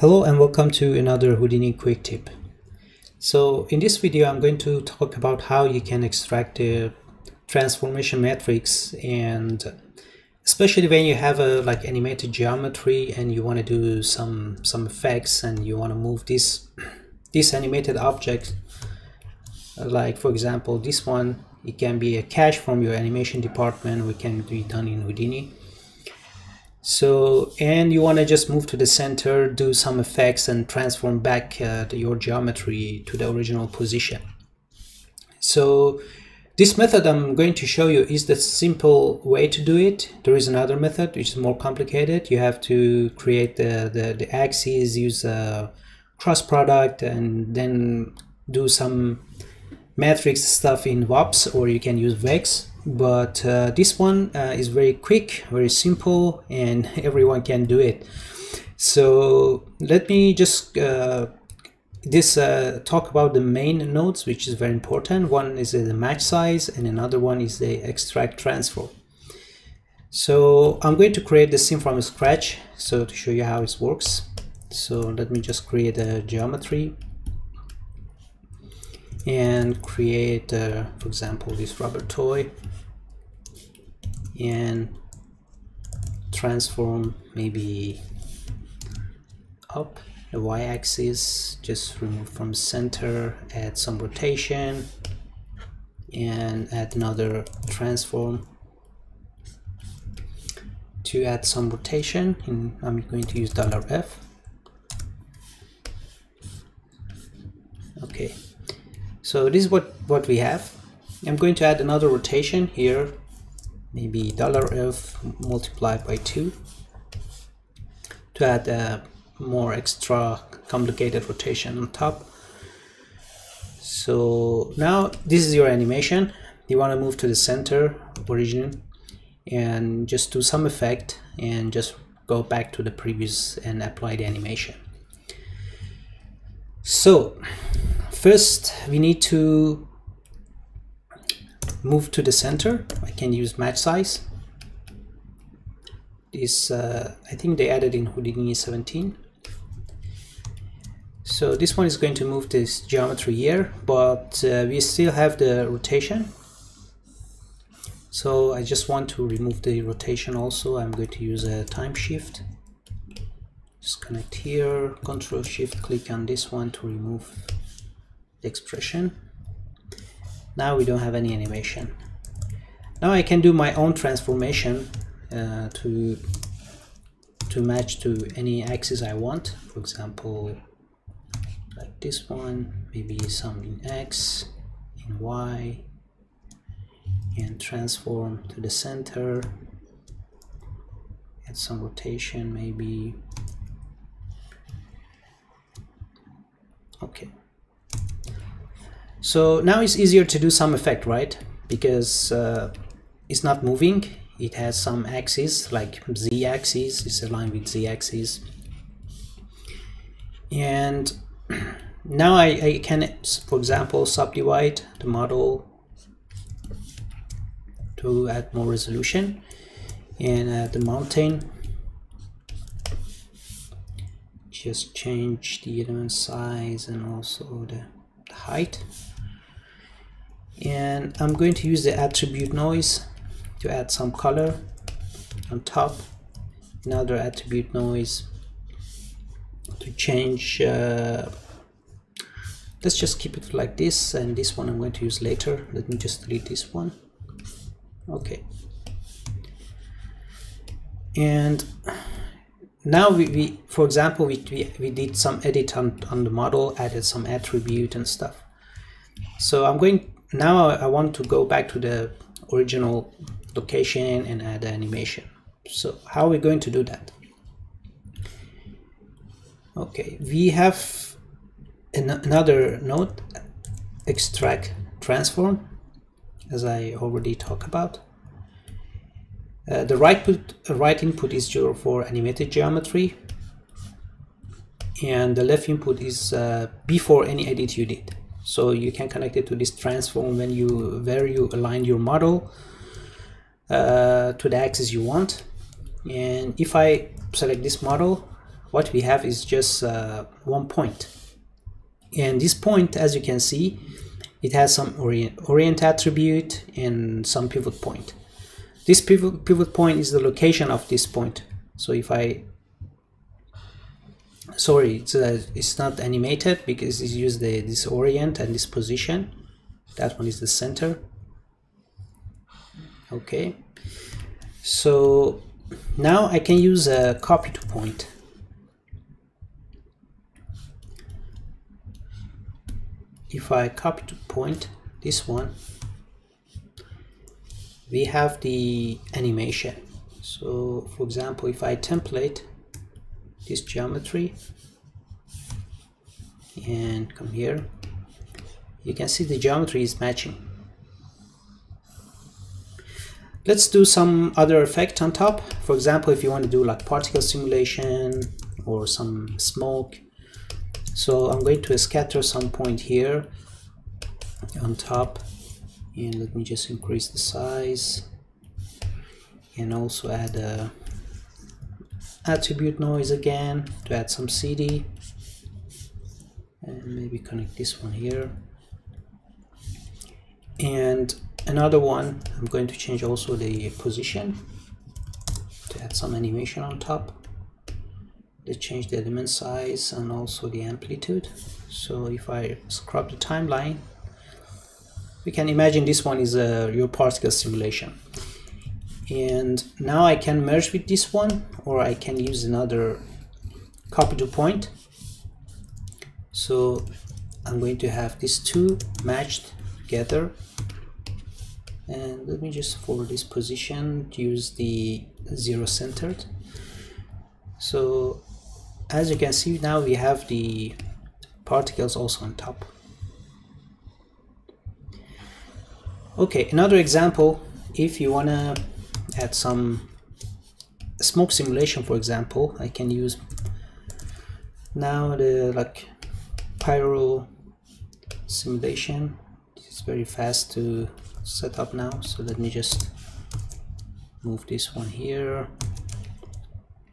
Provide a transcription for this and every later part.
Hello and welcome to another Houdini quick tip. So in this video I'm going to talk about how you can extract the transformation matrix and especially when you have a like animated geometry and you want to do some some effects and you want to move this this animated object like for example this one it can be a cache from your animation department we can be done in Houdini so and you want to just move to the center do some effects and transform back uh, your geometry to the original position. So this method I'm going to show you is the simple way to do it. There is another method which is more complicated. You have to create the the, the axes use a cross product and then do some matrix stuff in VOPS or you can use Vex but uh, this one uh, is very quick very simple and everyone can do it. So let me just uh, this uh, talk about the main nodes which is very important. One is the match size and another one is the extract transform so I'm going to create the scene from scratch so to show you how it works. So let me just create a geometry and create uh, for example this rubber toy and transform maybe up the y-axis just remove from center add some rotation and add another transform. To add some rotation and I'm going to use dollar $F. Okay. So this is what what we have. I'm going to add another rotation here maybe dollar $F multiplied by 2 to add a more extra complicated rotation on top. So now this is your animation. You want to move to the center origin and just do some effect and just go back to the previous and apply the animation. So first we need to move to the center. I can use match size. This uh, I think they added in Houdini 17 so this one is going to move this geometry here but uh, we still have the rotation. So I just want to remove the rotation also. I'm going to use a time shift. Just connect here control shift click on this one to remove the expression now we don't have any animation. Now I can do my own transformation uh, to to match to any axis I want. For example like this one maybe some in X in Y and transform to the center. Add some rotation maybe. Okay so now it's easier to do some effect, right? Because uh, it's not moving. It has some axis like z axis. It's aligned with z axis. And now I, I can, for example, subdivide the model to add more resolution and add the mountain just change the element size and also the height. And I'm going to use the attribute noise to add some color on top. Another attribute noise to change uh, let's just keep it like this and this one I'm going to use later. Let me just delete this one. Okay. And now we, we for example we, we, we did some edit on, on the model added some attribute and stuff. So I'm going now I want to go back to the original location and add animation. So how are we going to do that? Okay we have an another node extract transform as I already talked about uh, the right put, uh, right input is for animated geometry and the left input is uh, before any edit you did. So you can connect it to this transform when you where you align your model uh, to the axis you want. And if I select this model what we have is just uh, one point. And this point as you can see it has some orient, orient attribute and some pivot point this pivot, pivot point is the location of this point. So if I sorry it's, uh, it's not animated because it's used the this orient and this position. That one is the center. Okay. So now I can use a copy to point. If I copy to point this one we have the animation. So for example if I template this geometry and come here you can see the geometry is matching. Let's do some other effect on top. For example if you want to do like particle simulation or some smoke. So I'm going to scatter some point here on top and let me just increase the size. And also add a attribute noise again to add some CD and maybe connect this one here. And another one I'm going to change also the position to add some animation on top. Let's change the element size and also the amplitude. So if I scrub the timeline we can imagine this one is a real particle simulation. And now I can merge with this one or I can use another copy to point. So I'm going to have these two matched together. And let me just for this position use the zero centered. So as you can see now we have the particles also on top okay another example if you want to add some smoke simulation for example I can use now the like pyro simulation. It's very fast to set up now so let me just move this one here.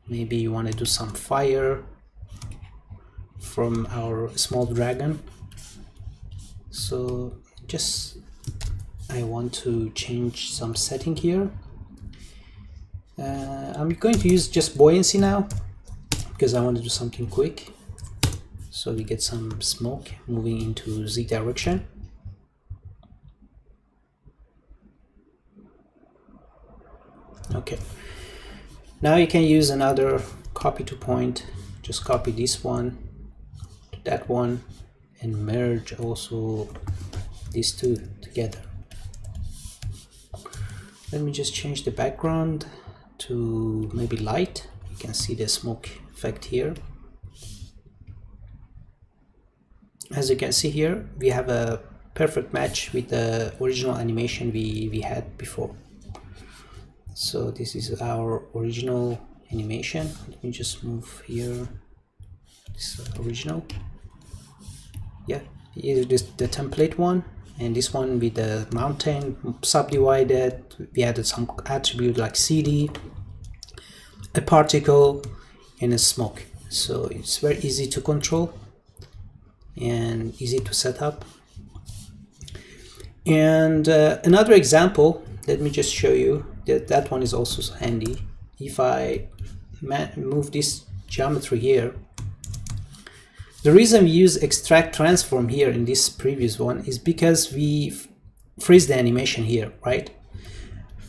Maybe you want to do some fire from our small dragon. So just I want to change some setting here. Uh, I'm going to use just buoyancy now because I want to do something quick. So we get some smoke moving into Z direction. Okay. Now you can use another copy to point. Just copy this one to that one and merge also these two together let me just change the background to maybe light. You can see the smoke effect here. As you can see here we have a perfect match with the original animation we, we had before. So this is our original animation. Let me just move here. This original. Yeah is this the template one and this one with the mountain subdivided we added some attribute like CD a particle and a smoke. So it's very easy to control and easy to set up. And uh, another example let me just show you that that one is also handy. If I move this geometry here the reason we use extract transform here in this previous one is because we freeze the animation here right?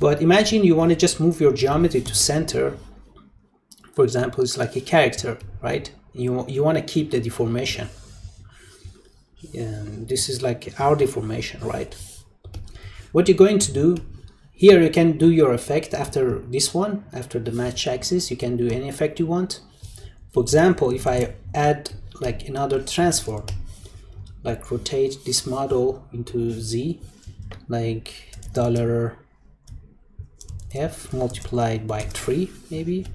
But imagine you want to just move your geometry to center. For example it's like a character right? You, you want to keep the deformation. And this is like our deformation right? What you're going to do here you can do your effect after this one, after the match axis, you can do any effect you want. For example, if I add like another transform, like rotate this model into Z, like dollar F multiplied by 3 maybe,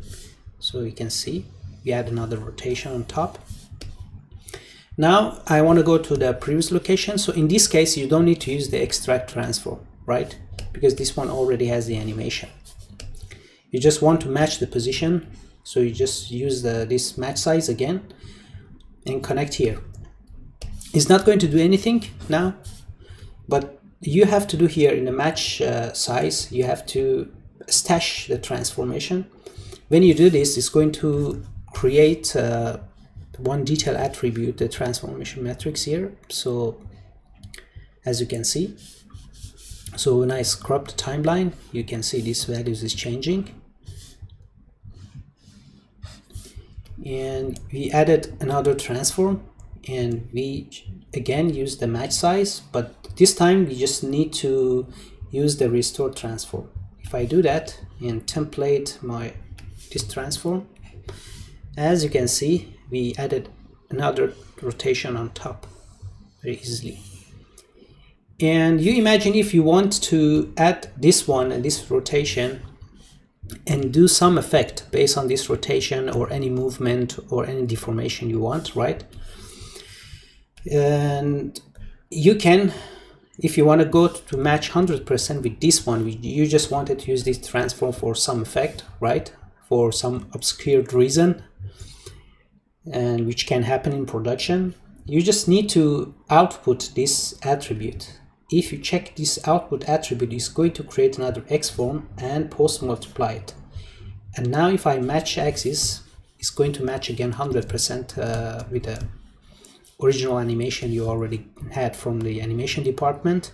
so you can see we add another rotation on top. Now I want to go to the previous location, so in this case you don't need to use the extract transform, right? because this one already has the animation. You just want to match the position so you just use the this match size again and connect here. It's not going to do anything now but you have to do here in the match uh, size you have to stash the transformation. When you do this it's going to create uh, one detail attribute the transformation matrix here. So as you can see so when I scrub the timeline you can see these values is changing and we added another transform and we again use the match size but this time we just need to use the restore transform. If I do that and template my this transform as you can see we added another rotation on top very easily. And you imagine if you want to add this one and this rotation and do some effect based on this rotation or any movement or any deformation you want right? And you can if you want to go to match 100% with this one you just wanted to use this transform for some effect right? For some obscure reason and which can happen in production. You just need to output this attribute if you check this output attribute is going to create another x form and post multiply it. And now if I match axis it's going to match again 100% uh, with the original animation you already had from the animation department.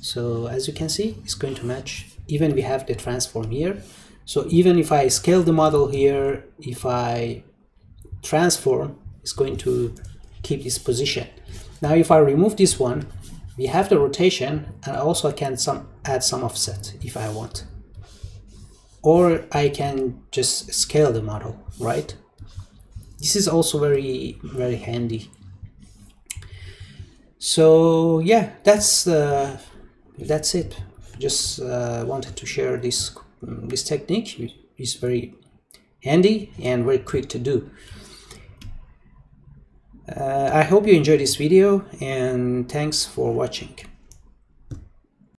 So as you can see it's going to match. Even we have the transform here. So even if I scale the model here if I transform it's going to keep this position. Now if I remove this one we have the rotation and also I can some add some offset if I want. Or I can just scale the model right? This is also very very handy. So yeah that's uh, that's it. Just uh, wanted to share this this technique it's very handy and very quick to do uh, I hope you enjoyed this video and thanks for watching